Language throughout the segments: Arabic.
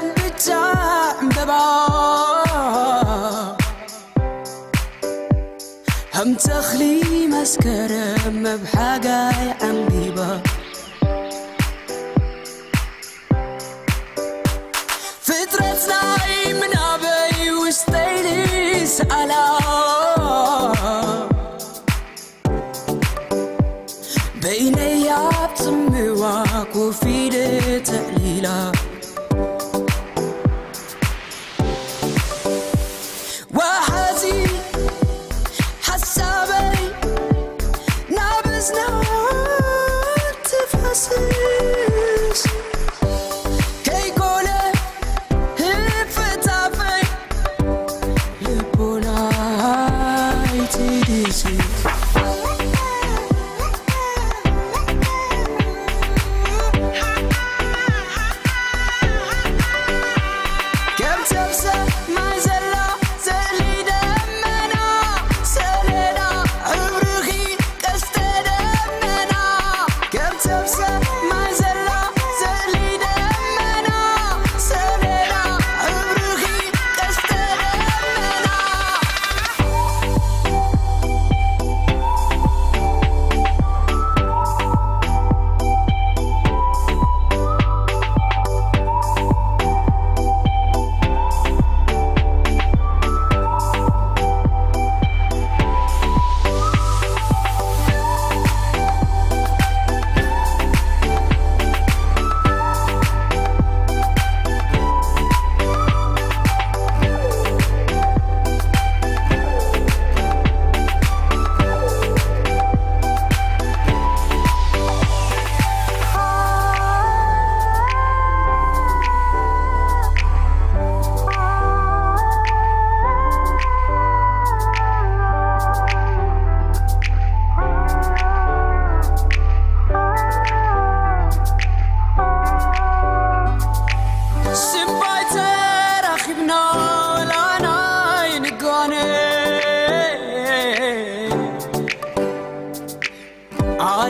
spend the time ببعض هم تخلي مسكرة ما بحاجة عندي بقى فترتنا من أبي وستيلي سألا بيني عبتم بواك وفيدي تقليلك It is. is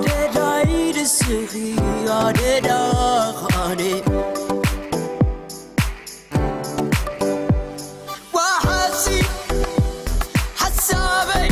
Adedaydı sıhhi adedahane وحسي حسابي